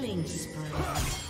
Killing spree.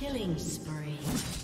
Killing spree.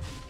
you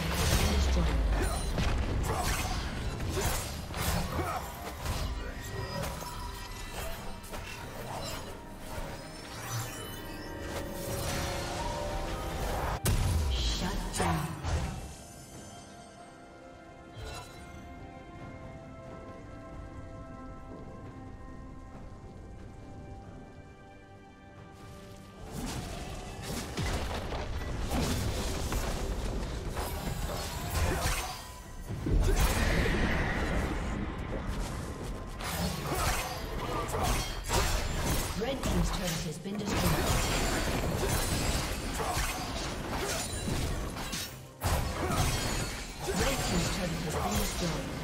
has been destroyed. destroyed.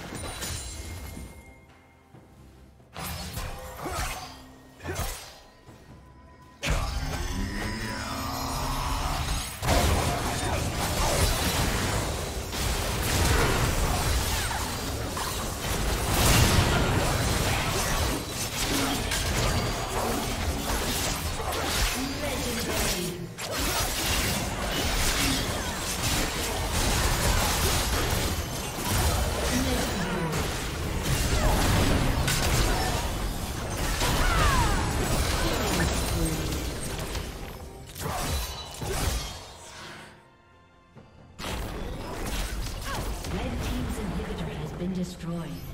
destroyed.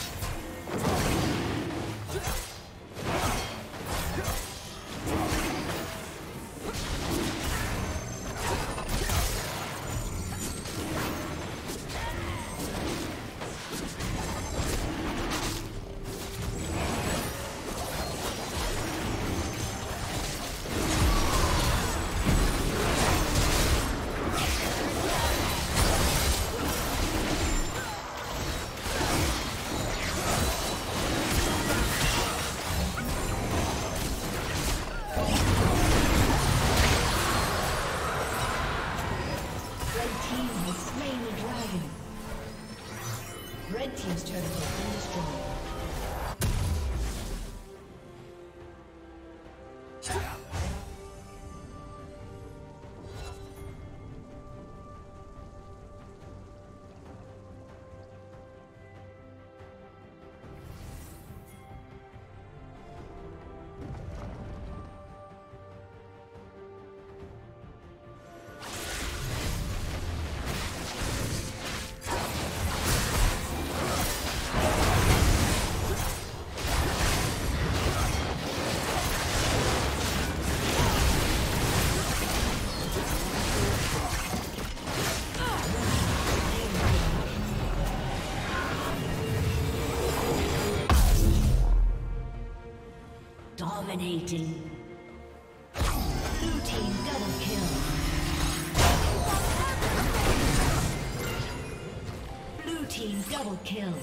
Dominating. Blue team double kill. Blue team double kill.